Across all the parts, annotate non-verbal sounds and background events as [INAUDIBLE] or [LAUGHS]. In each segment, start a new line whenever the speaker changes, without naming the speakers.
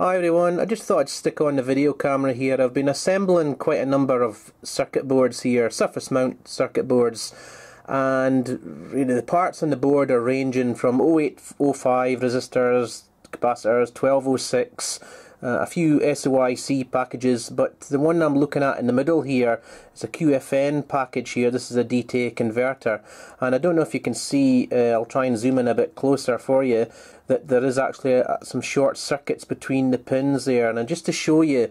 Hi everyone, I just thought I'd stick on the video camera here. I've been assembling quite a number of circuit boards here, surface mount circuit boards and you know, the parts on the board are ranging from 0805 resistors, capacitors, 1206, uh, a few SOIC packages, but the one I'm looking at in the middle here is a QFN package here. This is a D-to-A converter, and I don't know if you can see, uh, I'll try and zoom in a bit closer for you, that there is actually uh, some short circuits between the pins there, and just to show you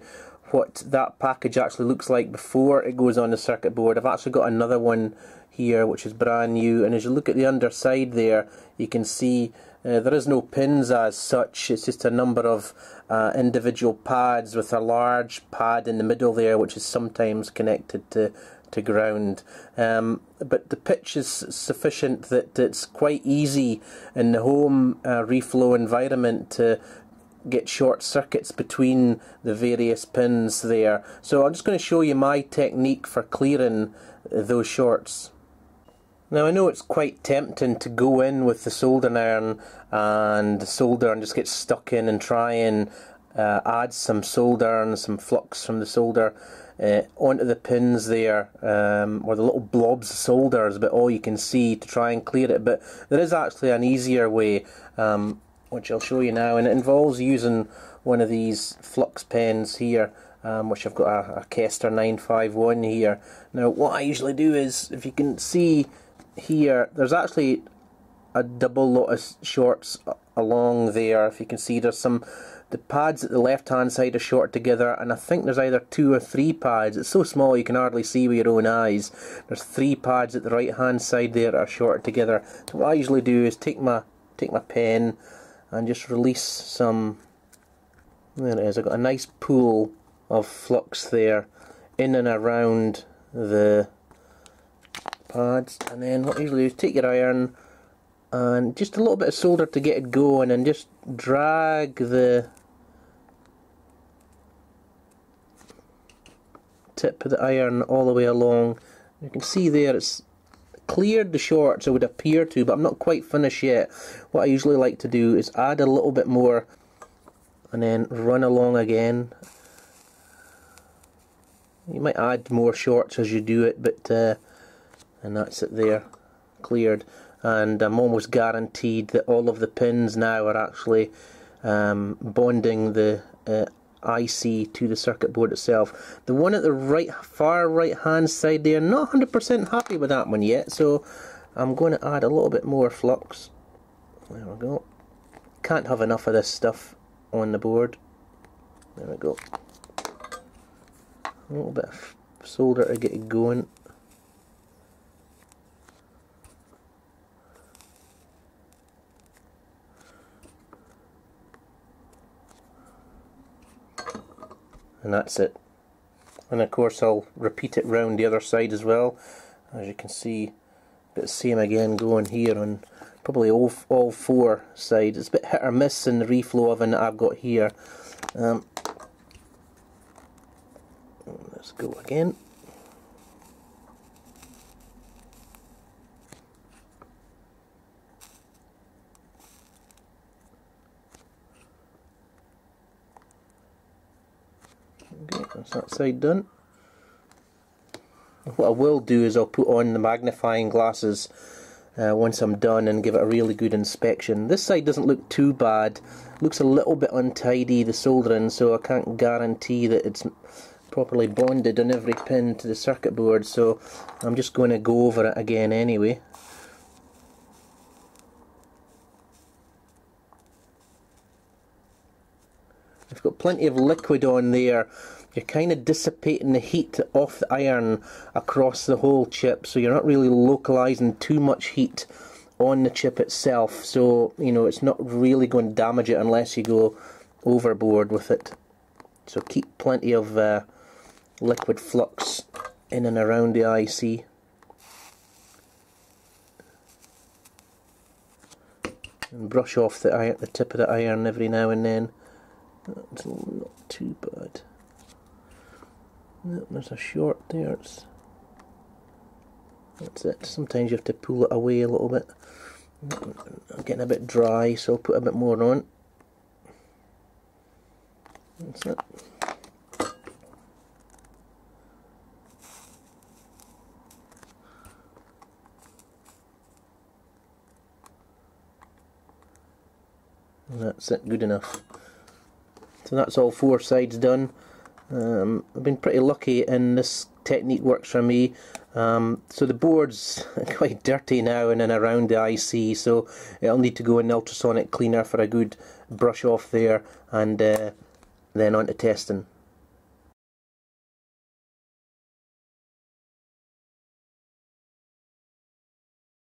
what that package actually looks like before it goes on the circuit board, I've actually got another one here which is brand new, and as you look at the underside there, you can see uh, there is no pins as such, it's just a number of uh, individual pads with a large pad in the middle there which is sometimes connected to to ground. Um, but the pitch is sufficient that it's quite easy in the home uh, reflow environment to get short circuits between the various pins there. So I'm just going to show you my technique for clearing those shorts. Now I know it's quite tempting to go in with the soldering iron and solder and just get stuck in and try and uh, add some solder and some flux from the solder uh, onto the pins there, um, or the little blobs of solder is about all you can see to try and clear it. But there is actually an easier way, um, which I'll show you now, and it involves using one of these flux pens here. Um, which I've got a, a Kester 951 here. Now what I usually do is, if you can see here, there's actually a double lot of shorts along there. If you can see, there's some the pads at the left hand side are short together, and I think there's either two or three pads. It's so small you can hardly see with your own eyes. There's three pads at the right hand side there are short together. So what I usually do is take my take my pen and just release some. There it is. I've got a nice pool of flux there in and around the pads, and then what you usually do is take your iron and just a little bit of solder to get it going and just drag the tip of the iron all the way along. You can see there it's cleared the shorts it would appear to but I'm not quite finished yet. What I usually like to do is add a little bit more and then run along again. You might add more shorts as you do it but uh, and that's it there cleared and I'm almost guaranteed that all of the pins now are actually um, bonding the uh, IC to the circuit board itself. The one at the right, far right hand side there, not 100% happy with that one yet, so I'm going to add a little bit more flux. There we go. Can't have enough of this stuff on the board. There we go. A little bit of solder to get it going. And that's it. And of course I'll repeat it round the other side as well. As you can see the same again going here on probably all, all four sides. It's a bit hit or miss in the reflow oven that I've got here. Um, let's go again that's that side done. What I will do is I'll put on the magnifying glasses uh, once I'm done and give it a really good inspection. This side doesn't look too bad. Looks a little bit untidy, the soldering, so I can't guarantee that it's properly bonded on every pin to the circuit board, so I'm just going to go over it again anyway. I've got plenty of liquid on there. You're kind of dissipating the heat off the iron across the whole chip, so you're not really localizing too much heat on the chip itself. So, you know, it's not really going to damage it unless you go overboard with it. So keep plenty of uh, liquid flux in and around the IC. And brush off the, iron, the tip of the iron every now and then. That's not too bad. there's a short there. It's, that's it. Sometimes you have to pull it away a little bit. I'm getting a bit dry, so I'll put a bit more on. That's it. that's it, good enough. So that's all four sides done. Um, I've been pretty lucky and this technique works for me. Um, so the board's [LAUGHS] quite dirty now and then around the IC so it'll need to go in ultrasonic cleaner for a good brush off there and uh, then on to testing.